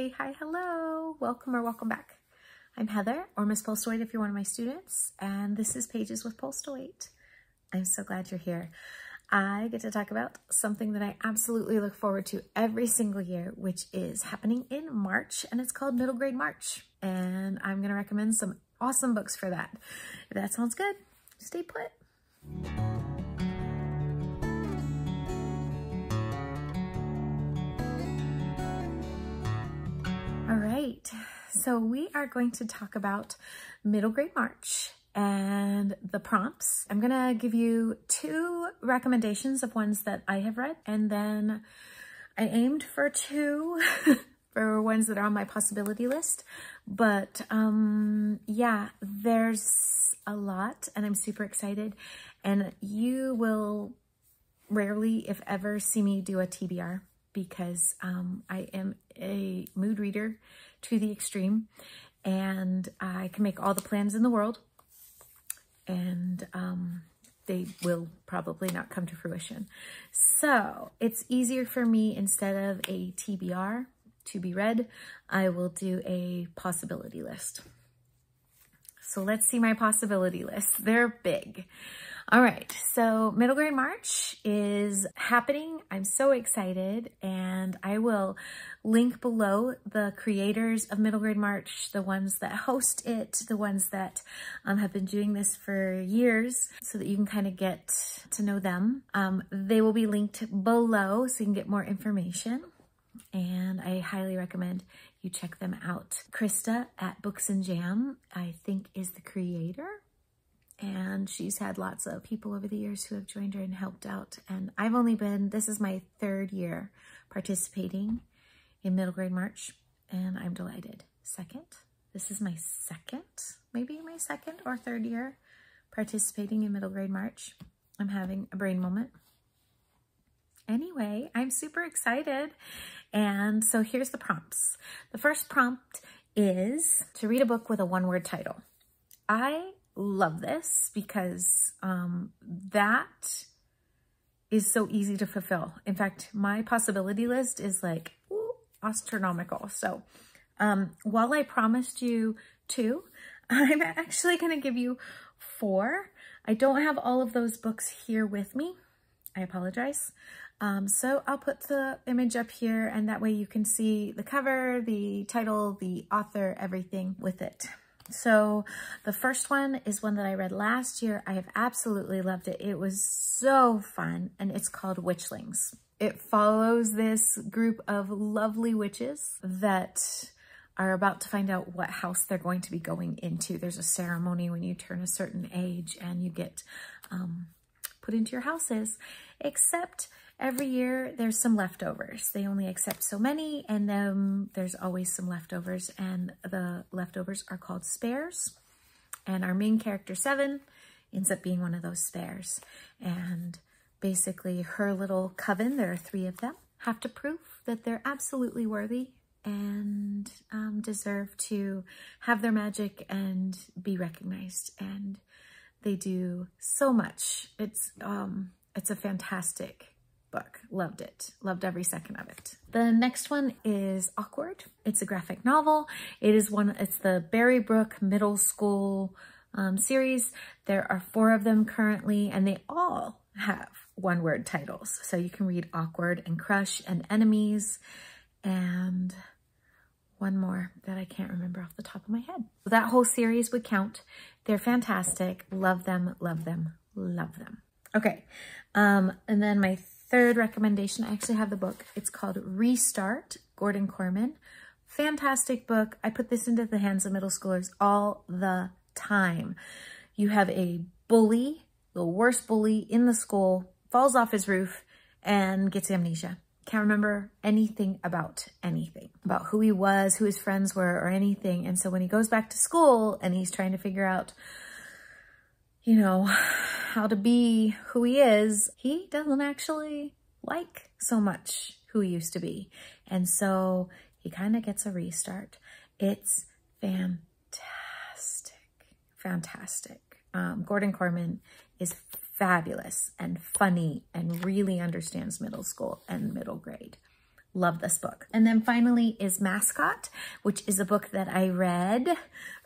Hey, hi, hello. Welcome or welcome back. I'm Heather, or Miss Postelwait if you're one of my students, and this is Pages with Postelwait. I'm so glad you're here. I get to talk about something that I absolutely look forward to every single year, which is happening in March, and it's called Middle Grade March. And I'm going to recommend some awesome books for that. If that sounds good, stay put. Right, so we are going to talk about middle grade March and the prompts. I'm gonna give you two recommendations of ones that I have read and then I aimed for two for ones that are on my possibility list. But um, yeah, there's a lot and I'm super excited and you will rarely, if ever, see me do a TBR because um, I am a mood reader to the extreme and I can make all the plans in the world and um, they will probably not come to fruition. So it's easier for me instead of a TBR to be read, I will do a possibility list. So let's see my possibility list. They're big. All right, so Middle Grade March is happening. I'm so excited and I will link below the creators of Middle Grade March, the ones that host it, the ones that um, have been doing this for years so that you can kind of get to know them. Um, they will be linked below so you can get more information and I highly recommend you check them out. Krista at Books and Jam, I think is the creator and she's had lots of people over the years who have joined her and helped out. And I've only been, this is my third year participating in middle grade March, and I'm delighted. Second, this is my second, maybe my second or third year participating in middle grade March. I'm having a brain moment. Anyway, I'm super excited. And so here's the prompts. The first prompt is to read a book with a one-word title. I love this because um, that is so easy to fulfill. In fact, my possibility list is like ooh, astronomical. So um, while I promised you two, I'm actually going to give you four. I don't have all of those books here with me. I apologize. Um, so I'll put the image up here and that way you can see the cover, the title, the author, everything with it. So the first one is one that I read last year. I have absolutely loved it. It was so fun and it's called Witchlings. It follows this group of lovely witches that are about to find out what house they're going to be going into. There's a ceremony when you turn a certain age and you get um, put into your houses, except every year there's some leftovers. They only accept so many and then there's always some leftovers and the leftovers are called spares. And our main character, Seven, ends up being one of those spares. And basically her little coven, there are three of them, have to prove that they're absolutely worthy and um, deserve to have their magic and be recognized. And they do so much. It's, um, it's a fantastic book. Loved it. Loved every second of it. The next one is Awkward. It's a graphic novel. It is one, it's the Berrybrook Middle School um, series. There are four of them currently, and they all have one word titles. So you can read Awkward and Crush and Enemies and one more that I can't remember off the top of my head. That whole series would count. They're fantastic. Love them, love them, love them. Okay, um, and then my third recommendation, I actually have the book. It's called Restart, Gordon Korman. Fantastic book. I put this into the hands of middle schoolers all the time. You have a bully, the worst bully in the school, falls off his roof and gets amnesia. Can't remember anything about anything, about who he was, who his friends were, or anything. And so when he goes back to school and he's trying to figure out, you know, how to be who he is, he doesn't actually like so much who he used to be. And so he kind of gets a restart. It's fantastic, fantastic. Um, Gordon Korman is fabulous and funny and really understands middle school and middle grade. Love this book. And then finally is Mascot, which is a book that I read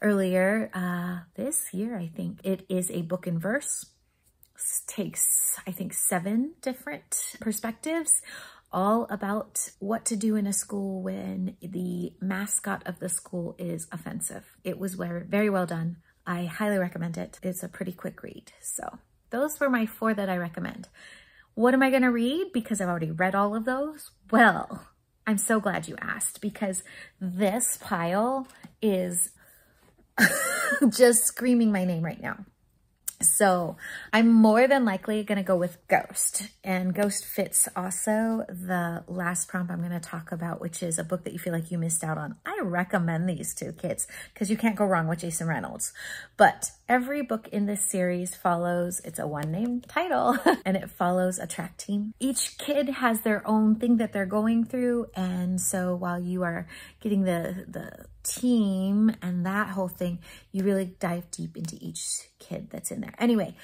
earlier uh, this year, I think. It is a book in verse. Takes, I think, seven different perspectives all about what to do in a school when the mascot of the school is offensive. It was very well done. I highly recommend it. It's a pretty quick read. So those were my four that I recommend. What am I going to read? Because I've already read all of those. Well, I'm so glad you asked because this pile is just screaming my name right now. So I'm more than likely going to go with Ghost. And Ghost fits also the last prompt I'm going to talk about, which is a book that you feel like you missed out on. I recommend these two, kids because you can't go wrong with Jason Reynolds. But every book in this series follows, it's a one name title, and it follows a track team. Each kid has their own thing that they're going through. And so while you are getting the, the team and that whole thing, you really dive deep into each kid that's in there. Anyway,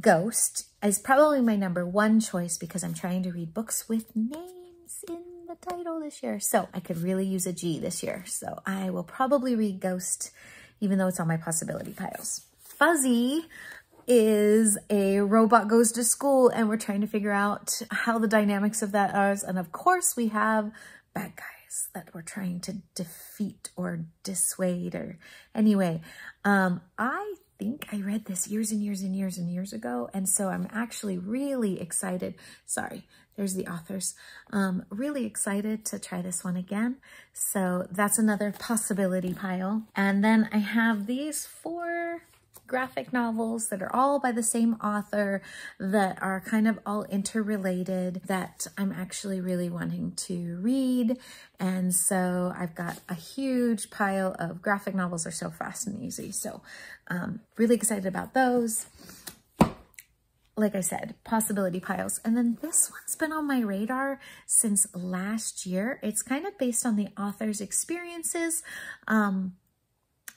Ghost is probably my number one choice because I'm trying to read books with names in the title this year. So I could really use a G this year. So I will probably read Ghost, even though it's on my possibility piles. Fuzzy is a robot goes to school and we're trying to figure out how the dynamics of that are. And of course we have bad guys that we're trying to defeat or dissuade or anyway, um, I think I read this years and years and years and years ago. And so I'm actually really excited. Sorry, there's the authors. Um, really excited to try this one again. So that's another possibility pile. And then I have these four graphic novels that are all by the same author that are kind of all interrelated that I'm actually really wanting to read. And so I've got a huge pile of graphic novels. They're so fast and easy. So um, really excited about those like I said, possibility piles. And then this one's been on my radar since last year. It's kind of based on the author's experiences. Um,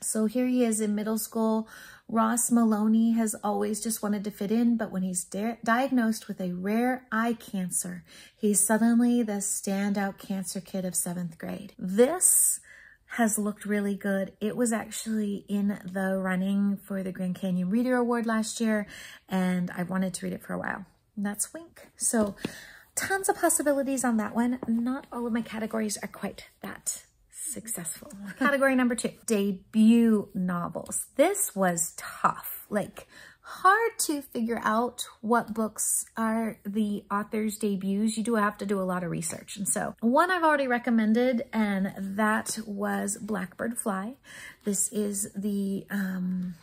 so here he is in middle school Ross Maloney has always just wanted to fit in, but when he's diagnosed with a rare eye cancer, he's suddenly the standout cancer kid of seventh grade. This has looked really good. It was actually in the running for the Grand Canyon Reader Award last year, and I wanted to read it for a while. And that's Wink. So tons of possibilities on that one. Not all of my categories are quite that successful. Category number two, debut novels. This was tough, like hard to figure out what books are the author's debuts. You do have to do a lot of research. And so one I've already recommended, and that was Blackbird Fly. This is the um,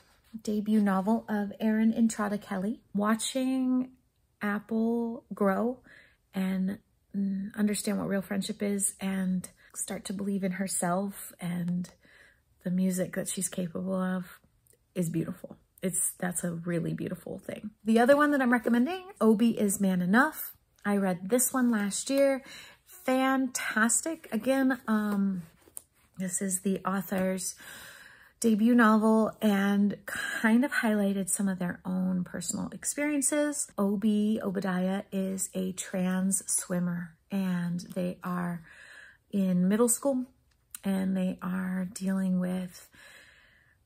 debut novel of Erin Entrada Kelly. Watching Apple grow and mm, understand what real friendship is and start to believe in herself and the music that she's capable of is beautiful. It's That's a really beautiful thing. The other one that I'm recommending, Obie is Man Enough. I read this one last year. Fantastic. Again, um, this is the author's debut novel and kind of highlighted some of their own personal experiences. Obie Obadiah is a trans swimmer and they are in middle school and they are dealing with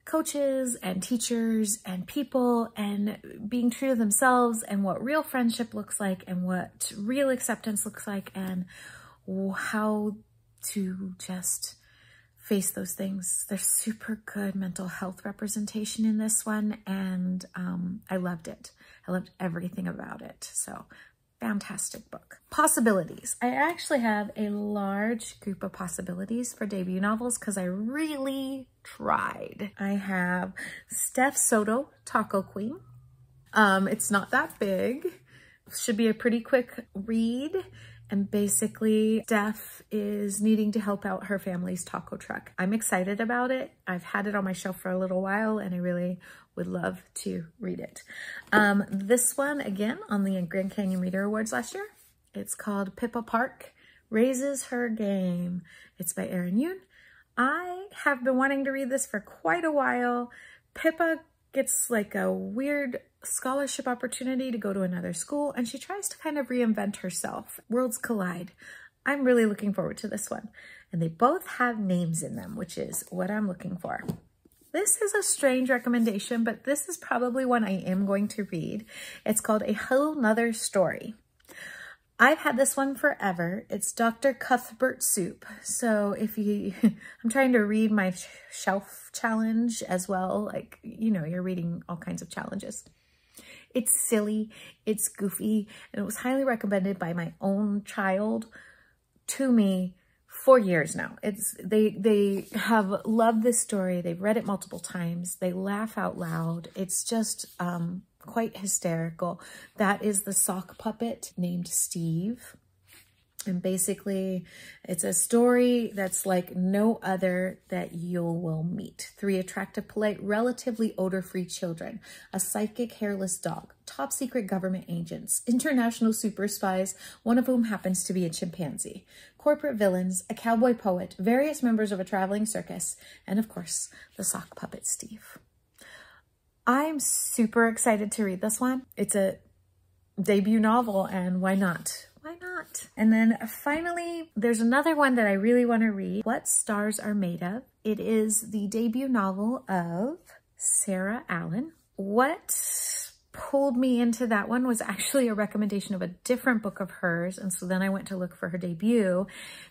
coaches and teachers and people and being true to themselves and what real friendship looks like and what real acceptance looks like and how to just face those things. There's super good mental health representation in this one and um, I loved it. I loved everything about it. So fantastic book. Possibilities. I actually have a large group of possibilities for debut novels because I really tried. I have Stef Soto, Taco Queen. Um, it's not that big. Should be a pretty quick read. And basically, Stef is needing to help out her family's taco truck. I'm excited about it. I've had it on my shelf for a little while and I really would love to read it. Um, this one, again, on the Grand Canyon Reader Awards last year. It's called Pippa Park Raises Her Game. It's by Erin Yun. I have been wanting to read this for quite a while. Pippa gets like a weird scholarship opportunity to go to another school and she tries to kind of reinvent herself. Worlds collide. I'm really looking forward to this one. And they both have names in them, which is what I'm looking for. This is a strange recommendation, but this is probably one I am going to read. It's called A Whole Nother Story. I've had this one forever. It's Dr. Cuthbert Soup. So if you, I'm trying to read my shelf challenge as well. Like, you know, you're reading all kinds of challenges. It's silly, it's goofy, and it was highly recommended by my own child to me for years now. It's they they have loved this story. They've read it multiple times. They laugh out loud. It's just um, quite hysterical. That is the sock puppet named Steve. And basically, it's a story that's like no other that you will meet. Three attractive, polite, relatively odor-free children, a psychic hairless dog, top secret government agents, international super spies, one of whom happens to be a chimpanzee, corporate villains, a cowboy poet, various members of a traveling circus, and of course, the sock puppet Steve. I'm super excited to read this one. It's a debut novel and why not? why not? And then finally, there's another one that I really want to read, What Stars Are Made Of. It is the debut novel of Sarah Allen. What pulled me into that one was actually a recommendation of a different book of hers. And so then I went to look for her debut.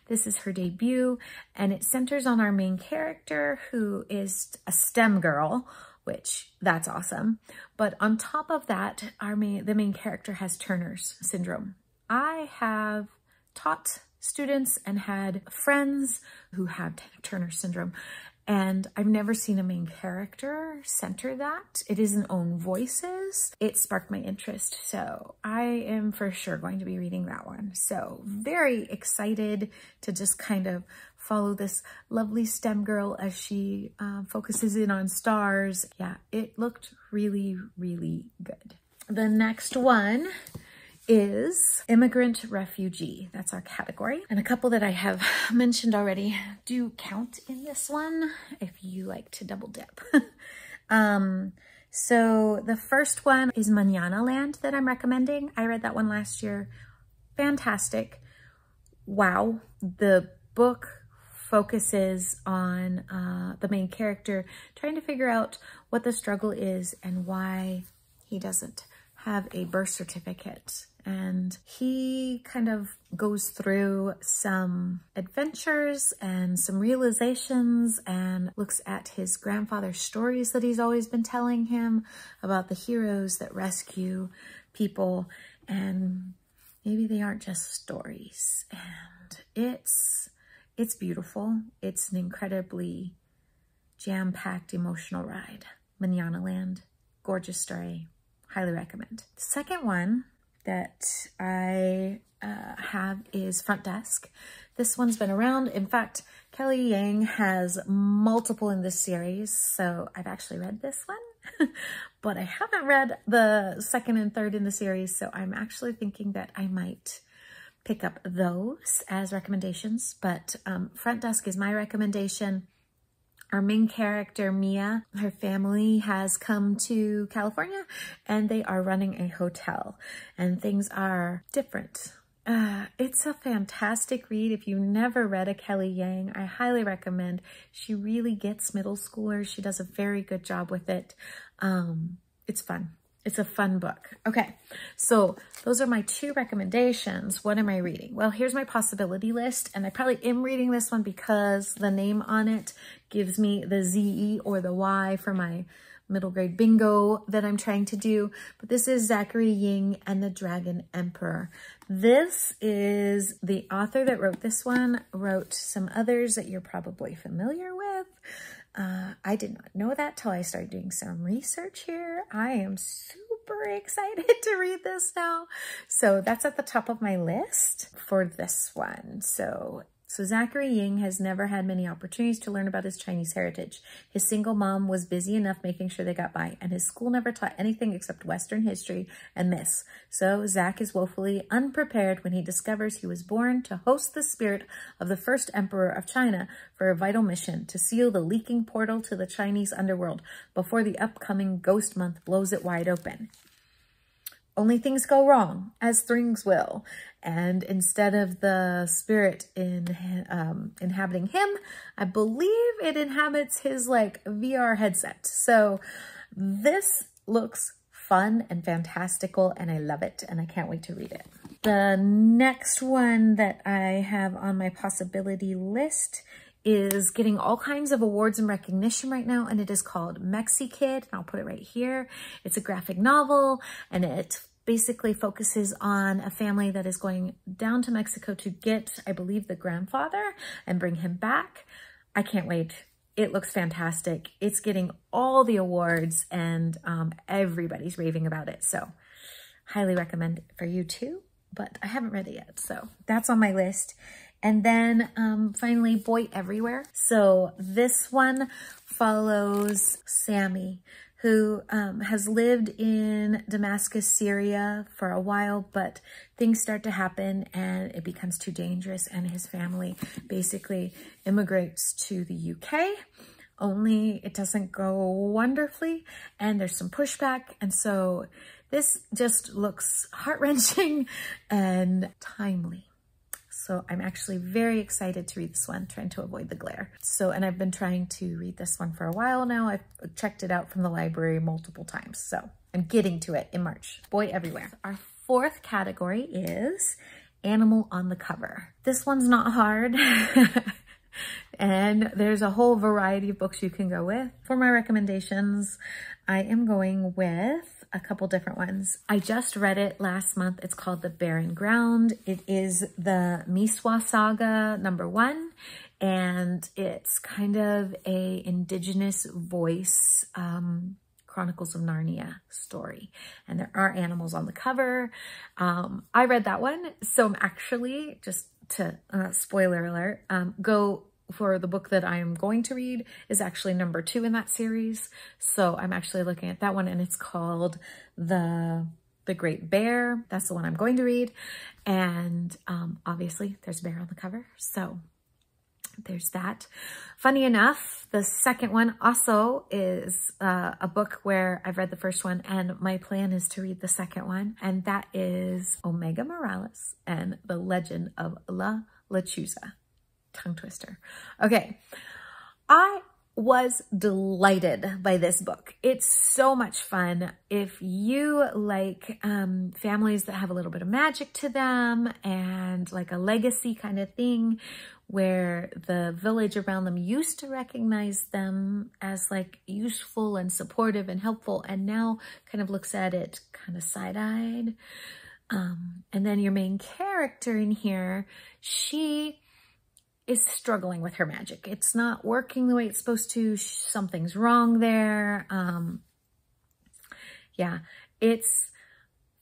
This is her debut and it centers on our main character who is a STEM girl which that's awesome. But on top of that, our main, the main character has Turner's syndrome. I have taught students and had friends who have Turner syndrome. And I've never seen a main character center that. It isn't own voices. It sparked my interest. So I am for sure going to be reading that one. So very excited to just kind of follow this lovely STEM girl as she uh, focuses in on stars. Yeah, it looked really, really good. The next one is immigrant refugee. That's our category. And a couple that I have mentioned already do count in this one if you like to double dip. um, so the first one is Mananaland that I'm recommending. I read that one last year. Fantastic. Wow. The book focuses on uh, the main character trying to figure out what the struggle is and why he doesn't have a birth certificate and he kind of goes through some adventures and some realizations and looks at his grandfather's stories that he's always been telling him about the heroes that rescue people. And maybe they aren't just stories. And it's it's beautiful. It's an incredibly jam-packed emotional ride. Mananaland. Gorgeous story. Highly recommend. The second one that I uh, have is Front Desk. This one's been around. In fact, Kelly Yang has multiple in this series, so I've actually read this one, but I haven't read the second and third in the series, so I'm actually thinking that I might pick up those as recommendations, but um, Front Desk is my recommendation. Our main character, Mia, her family has come to California and they are running a hotel and things are different. Uh, it's a fantastic read. If you never read a Kelly Yang, I highly recommend. She really gets middle schoolers. She does a very good job with it. Um, it's fun. It's a fun book. Okay, so those are my two recommendations. What am I reading? Well, here's my possibility list, and I probably am reading this one because the name on it gives me the ZE or the Y for my middle grade bingo that I'm trying to do. But this is Zachary Ying and the Dragon Emperor. This is the author that wrote this one, wrote some others that you're probably familiar with. Uh, I did not know that till I started doing some research here. I am super excited to read this now. So that's at the top of my list for this one. So so Zachary Ying has never had many opportunities to learn about his Chinese heritage. His single mom was busy enough making sure they got by, and his school never taught anything except Western history and myths. So Zach is woefully unprepared when he discovers he was born to host the spirit of the first emperor of China for a vital mission to seal the leaking portal to the Chinese underworld before the upcoming ghost month blows it wide open. Only things go wrong, as things will, And instead of the spirit in um, inhabiting him, I believe it inhabits his like VR headset. So this looks fun and fantastical and I love it and I can't wait to read it. The next one that I have on my possibility list is getting all kinds of awards and recognition right now, and it is called Mexikid, and I'll put it right here. It's a graphic novel, and it basically focuses on a family that is going down to Mexico to get, I believe, the grandfather and bring him back. I can't wait. It looks fantastic. It's getting all the awards and um, everybody's raving about it. So highly recommend for you too, but I haven't read it yet. So that's on my list. And then um, finally, Boy Everywhere. So this one follows Sami, who um, has lived in Damascus, Syria for a while, but things start to happen and it becomes too dangerous and his family basically immigrates to the UK only it doesn't go wonderfully and there's some pushback. And so this just looks heart-wrenching and timely so I'm actually very excited to read this one, trying to avoid the glare. So, and I've been trying to read this one for a while now. I've checked it out from the library multiple times. So I'm getting to it in March. Boy Everywhere. Our fourth category is Animal on the Cover. This one's not hard. and there's a whole variety of books you can go with. For my recommendations, I am going with a couple different ones. I just read it last month. It's called The Barren Ground. It is the Misewa Saga number one, and it's kind of a indigenous voice um, Chronicles of Narnia story. And there are animals on the cover. Um, I read that one. So I'm actually, just to, uh, spoiler alert, um, go for the book that I'm going to read is actually number two in that series. So I'm actually looking at that one and it's called The the Great Bear. That's the one I'm going to read. And um, obviously there's a bear on the cover. So there's that. Funny enough, the second one also is uh, a book where I've read the first one and my plan is to read the second one. And that is Omega Morales and the Legend of La Lechuza tongue twister. Okay. I was delighted by this book. It's so much fun. If you like um, families that have a little bit of magic to them and like a legacy kind of thing where the village around them used to recognize them as like useful and supportive and helpful and now kind of looks at it kind of side-eyed. Um, and then your main character in here, she is struggling with her magic. It's not working the way it's supposed to. Something's wrong there. Um, yeah, it's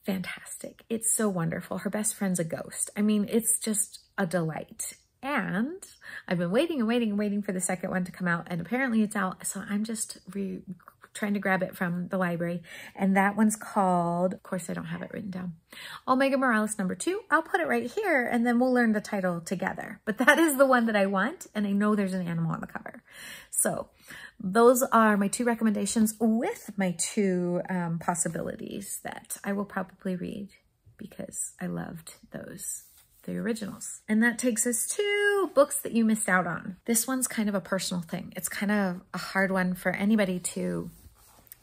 fantastic. It's so wonderful. Her best friend's a ghost. I mean, it's just a delight. And I've been waiting and waiting and waiting for the second one to come out and apparently it's out. So I'm just trying to grab it from the library. And that one's called, of course I don't have it written down, Omega Morales number two. I'll put it right here and then we'll learn the title together. But that is the one that I want and I know there's an animal on the cover. So those are my two recommendations with my two um, possibilities that I will probably read because I loved those the originals. And that takes us to books that you missed out on. This one's kind of a personal thing. It's kind of a hard one for anybody to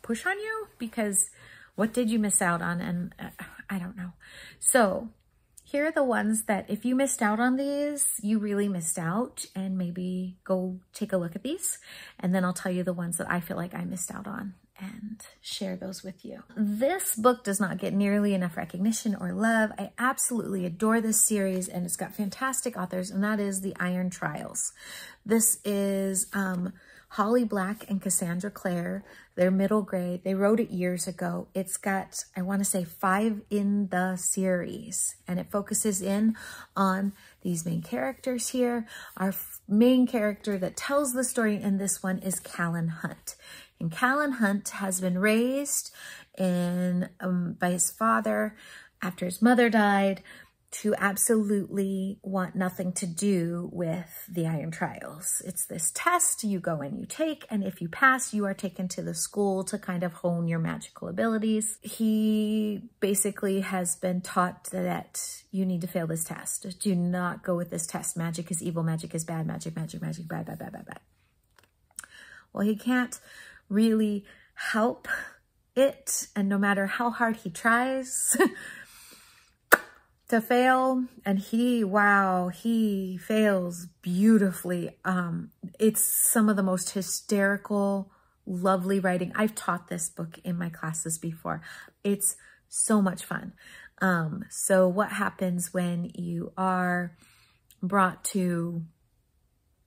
push on you because what did you miss out on? And uh, I don't know. So here are the ones that if you missed out on these, you really missed out and maybe go take a look at these. And then I'll tell you the ones that I feel like I missed out on and share those with you. This book does not get nearly enough recognition or love. I absolutely adore this series and it's got fantastic authors and that is The Iron Trials. This is um, Holly Black and Cassandra Clare. They're middle grade. They wrote it years ago. It's got, I want to say, five in the series. And it focuses in on these main characters here. Our main character that tells the story in this one is Callum Hunt. And Callum Hunt has been raised in um, by his father after his mother died to absolutely want nothing to do with the Iron Trials. It's this test you go and you take, and if you pass, you are taken to the school to kind of hone your magical abilities. He basically has been taught that you need to fail this test. Do not go with this test. Magic is evil, magic is bad, magic, magic, magic, bad, bad, bad, bad, bad. Well, he can't really help it, and no matter how hard he tries, to fail and he wow he fails beautifully. Um it's some of the most hysterical lovely writing. I've taught this book in my classes before. It's so much fun. Um so what happens when you are brought to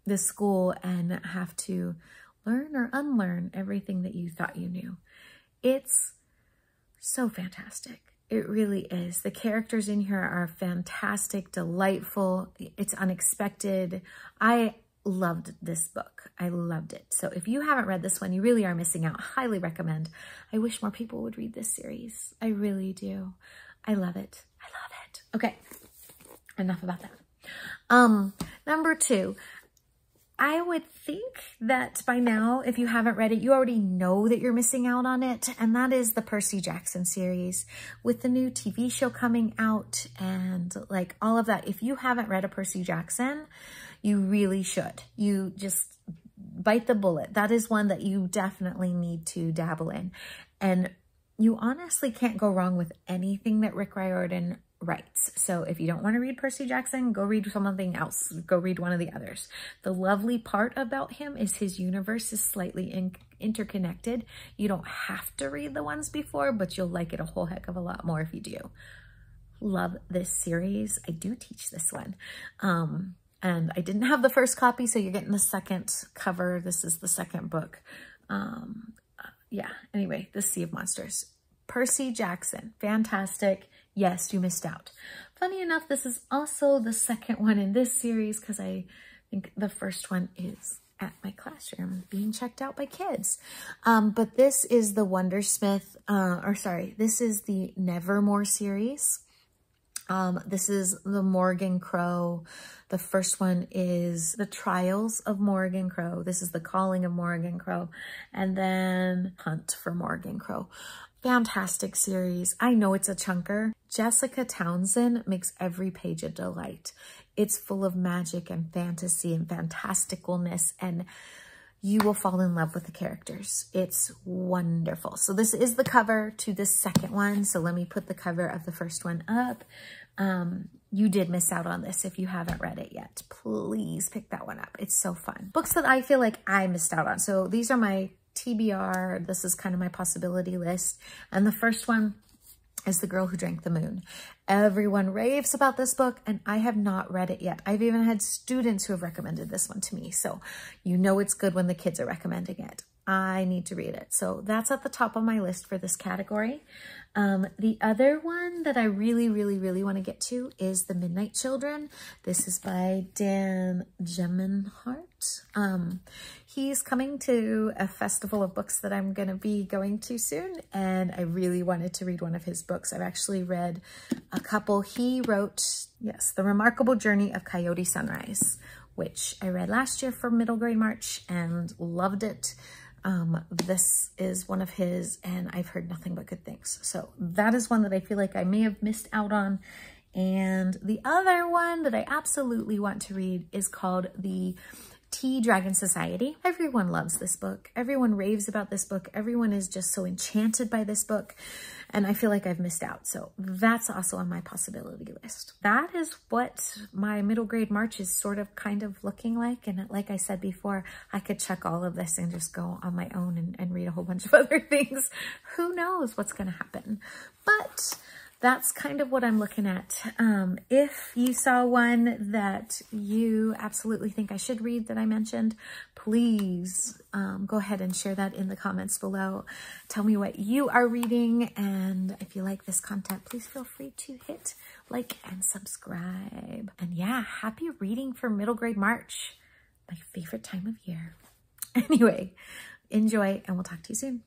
the school and have to learn or unlearn everything that you thought you knew? It's so fantastic it really is. The characters in here are fantastic, delightful. It's unexpected. I loved this book. I loved it. So if you haven't read this one, you really are missing out. Highly recommend. I wish more people would read this series. I really do. I love it. I love it. Okay. Enough about that. Um, number two, I would think that by now, if you haven't read it, you already know that you're missing out on it. And that is the Percy Jackson series with the new TV show coming out and like all of that. If you haven't read a Percy Jackson, you really should. You just bite the bullet. That is one that you definitely need to dabble in. And you honestly can't go wrong with anything that Rick Riordan writes. So if you don't want to read Percy Jackson, go read something else. Go read one of the others. The lovely part about him is his universe is slightly in interconnected. You don't have to read the ones before, but you'll like it a whole heck of a lot more if you do. Love this series. I do teach this one. Um, and I didn't have the first copy, so you're getting the second cover. This is the second book. Um, uh, yeah, anyway, The Sea of Monsters. Percy Jackson, fantastic yes, you missed out. Funny enough, this is also the second one in this series because I think the first one is at my classroom being checked out by kids. Um, but this is the Wundersmith, uh, or sorry, this is the Nevermore series. Um, this is the Morrigan Crow. The first one is The Trials of Morrigan Crow. This is The Calling of Morrigan Crow. And then Hunt for Morrigan Crow fantastic series. I know it's a chunker. Jessica Townsend makes every page a delight. It's full of magic and fantasy and fantasticalness and you will fall in love with the characters. It's wonderful. So this is the cover to the second one. So let me put the cover of the first one up. Um, you did miss out on this if you haven't read it yet. Please pick that one up. It's so fun. Books that I feel like I missed out on. So these are my TBR. This is kind of my possibility list. And the first one is The Girl Who Drank the Moon. Everyone raves about this book and I have not read it yet. I've even had students who have recommended this one to me. So you know it's good when the kids are recommending it. I need to read it. So that's at the top of my list for this category. Um, the other one that I really, really, really want to get to is The Midnight Children. This is by Dan Gemeinhart. Um, he's coming to a festival of books that I'm going to be going to soon, and I really wanted to read one of his books. I've actually read a couple. He wrote, yes, The Remarkable Journey of Coyote Sunrise, which I read last year for middle grade March and loved it. Um, this is one of his, and I've heard nothing but good things. So that is one that I feel like I may have missed out on. And the other one that I absolutely want to read is called The Tea Dragon Society. Everyone loves this book. Everyone raves about this book. Everyone is just so enchanted by this book. And I feel like I've missed out. So that's also on my possibility list. That is what my middle grade March is sort of kind of looking like. And like I said before, I could check all of this and just go on my own and, and read a whole bunch of other things. Who knows what's going to happen. But that's kind of what I'm looking at. Um, if you saw one that you absolutely think I should read that I mentioned, please um, go ahead and share that in the comments below. Tell me what you are reading. And if you like this content, please feel free to hit like and subscribe. And yeah, happy reading for middle grade March, my favorite time of year. Anyway, enjoy and we'll talk to you soon.